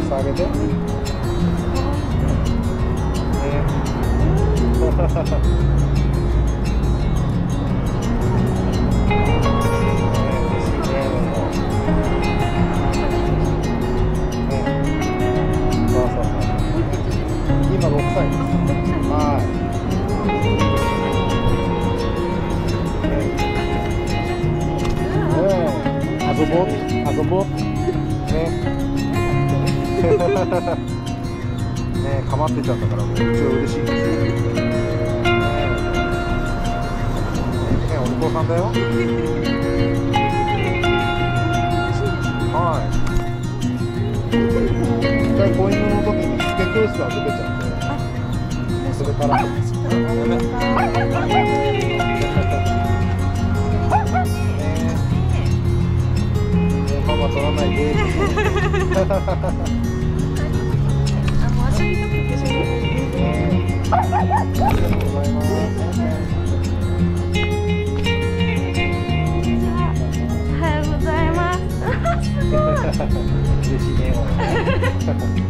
足上げて。ね。今6歳です。はい。ね遊ぼう遊ぼうねねかまってちゃったからもう一応嬉しいですね。ねお利口さんだよ。はい。一回子犬の時にスケ教室預けちゃって。それから。ママ取らないで。嬉しいね。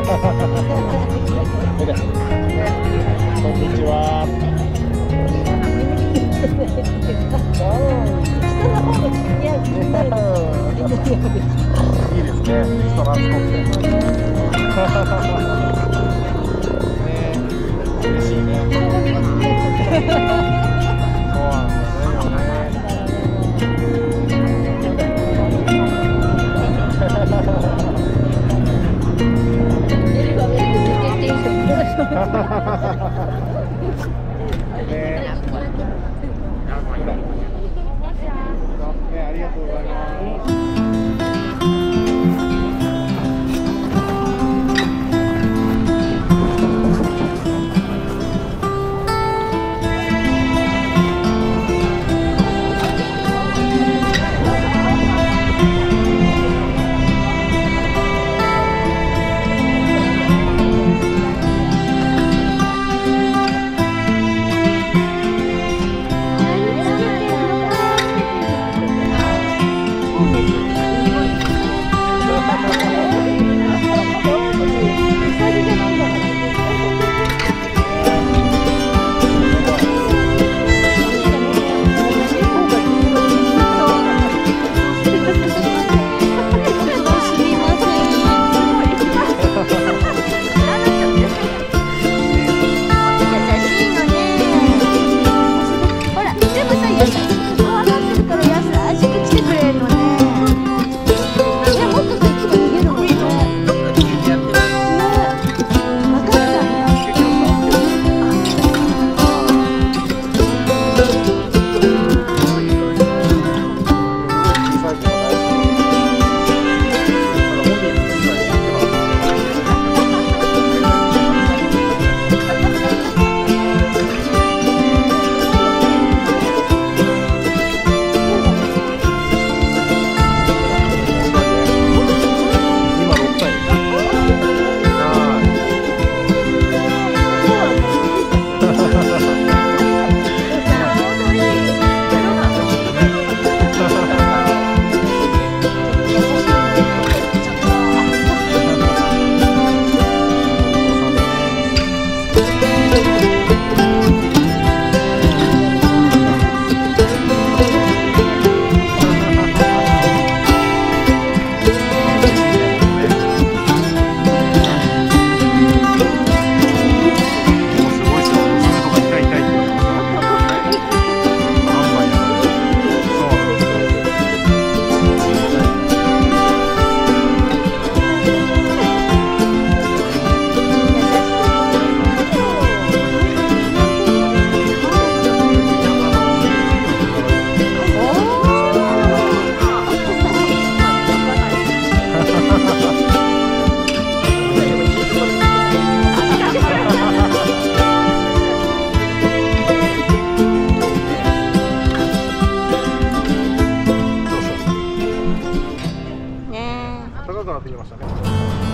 こんにちは。いいですね、リストランスポット。ね、嬉しいね。高くなってきましたね。